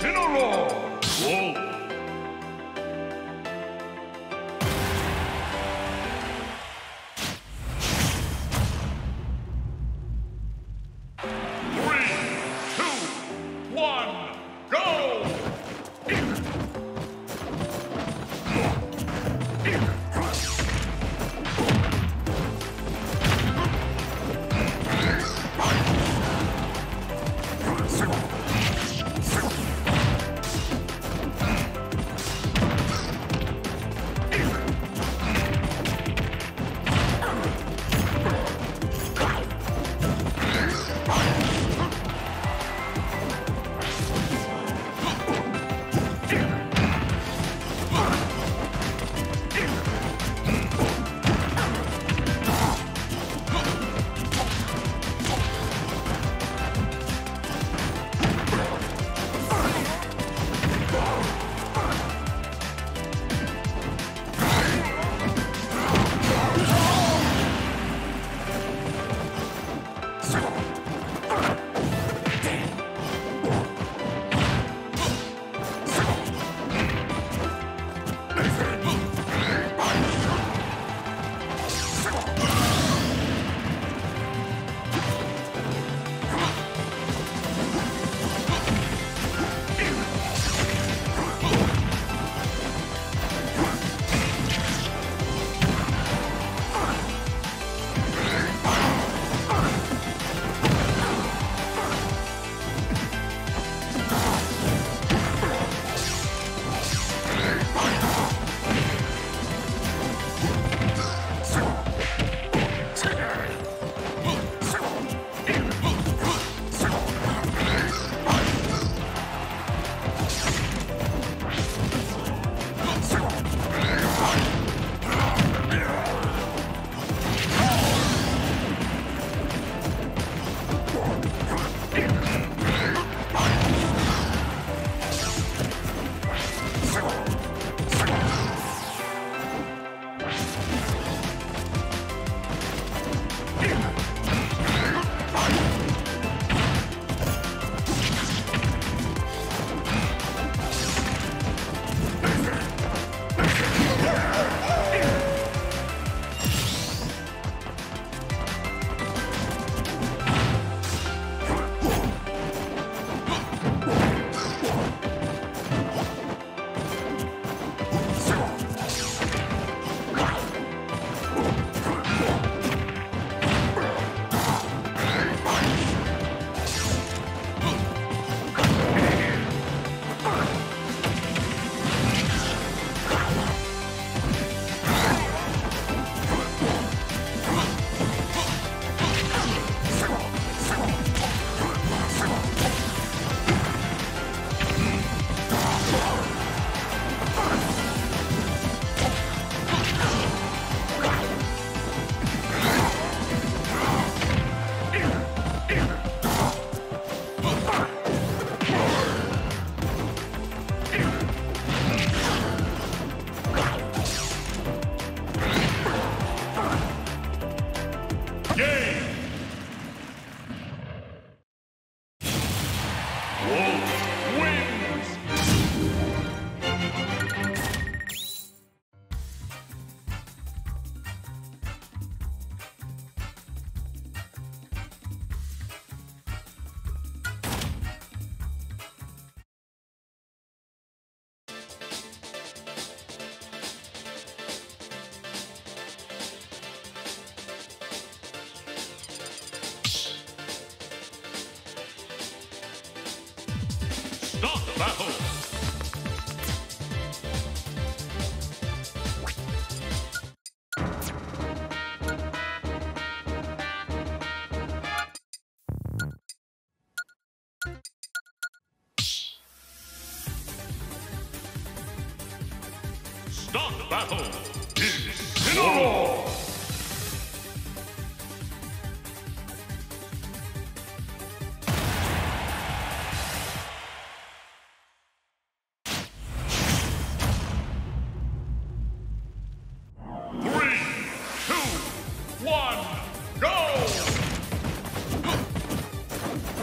Incineroar! Whoa! Three, two, one, go! Start the battle! Start the battle! Incineroar!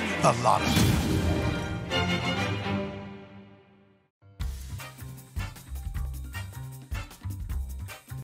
a lot of